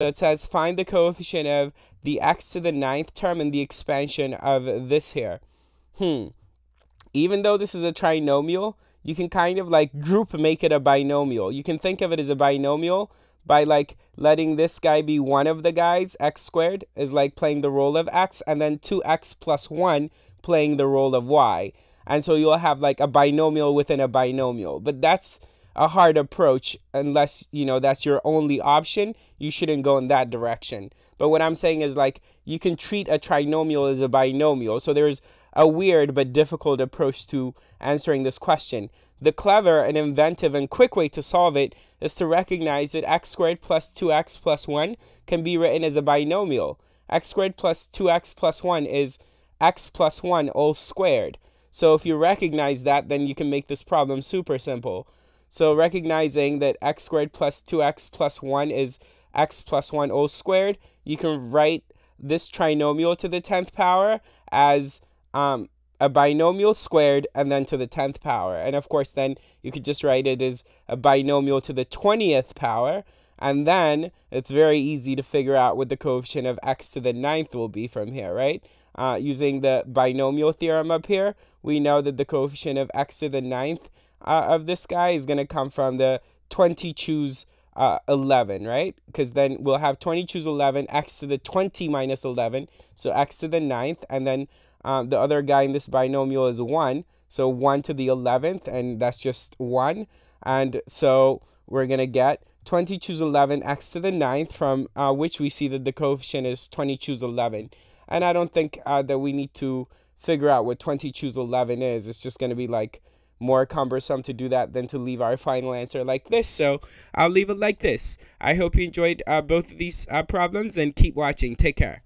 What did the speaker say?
So it says find the coefficient of the x to the ninth term in the expansion of this here. Hmm. Even though this is a trinomial, you can kind of like group make it a binomial. You can think of it as a binomial by like letting this guy be one of the guys, x squared is like playing the role of x, and then 2x plus 1 playing the role of y. And so you'll have like a binomial within a binomial. But that's a hard approach unless, you know, that's your only option. You shouldn't go in that direction. But what I'm saying is like you can treat a trinomial as a binomial. So there's a weird but difficult approach to answering this question. The clever and inventive and quick way to solve it is to recognize that x squared plus 2x plus 1 can be written as a binomial. x squared plus 2x plus 1 is x plus 1 all squared. So if you recognize that, then you can make this problem super simple. So recognizing that x squared plus 2x plus 1 is x plus 1 all squared, you can write this trinomial to the 10th power as um, a binomial squared and then to the 10th power. And of course, then you could just write it as a binomial to the 20th power. And then it's very easy to figure out what the coefficient of x to the ninth will be from here, right? Uh, using the binomial theorem up here, we know that the coefficient of x to the ninth uh, of this guy is going to come from the 20 choose uh, 11, right? Because then we'll have 20 choose 11, x to the 20 minus 11, so x to the ninth, and then um, the other guy in this binomial is 1. So 1 to the 11th, and that's just 1. And so we're going to get 20 choose 11 x to the ninth, from uh, which we see that the coefficient is 20 choose 11. And I don't think uh, that we need to figure out what 20 choose 11 is. It's just going to be like more cumbersome to do that than to leave our final answer like this. So I'll leave it like this. I hope you enjoyed uh, both of these uh, problems and keep watching. Take care.